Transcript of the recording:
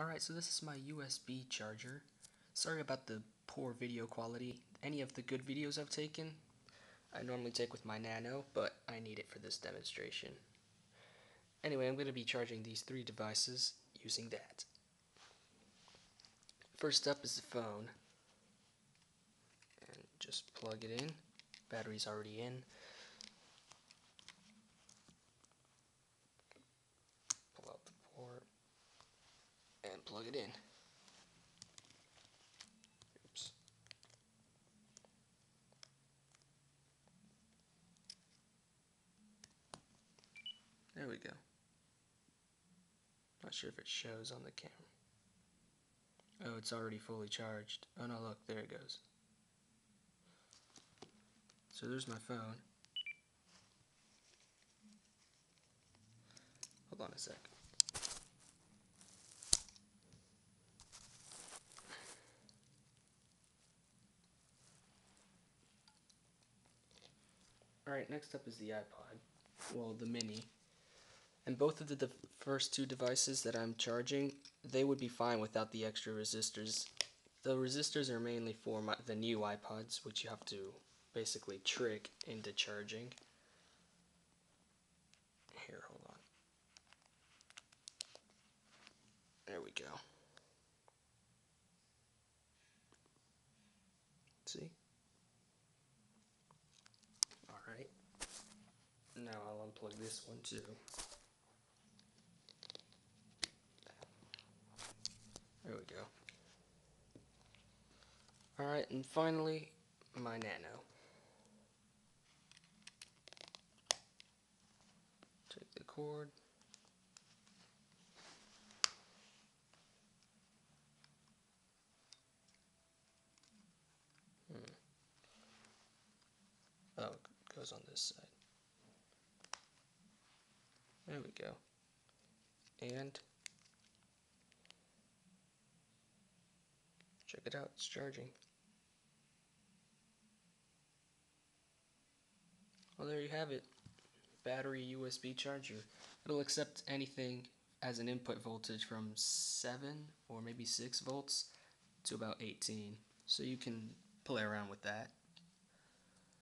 Alright, so this is my USB charger. Sorry about the poor video quality. Any of the good videos I've taken, I normally take with my Nano, but I need it for this demonstration. Anyway, I'm going to be charging these three devices using that. First up is the phone. And just plug it in. Battery's already in. Plug it in. Oops. There we go. Not sure if it shows on the camera. Oh, it's already fully charged. Oh no, look, there it goes. So there's my phone. Hold on a sec. Alright, next up is the iPod. Well, the Mini. And both of the first two devices that I'm charging, they would be fine without the extra resistors. The resistors are mainly for my, the new iPods, which you have to basically trick into charging. Here, hold on. There we go. See? Now I'll unplug this one too. There we go. Alright, and finally, my Nano. Take the cord. Hmm. Oh, it goes on this side. There we go. And check it out, it's charging. Well, there you have it. Battery USB charger. It'll accept anything as an input voltage from 7 or maybe 6 volts to about 18. So you can play around with that.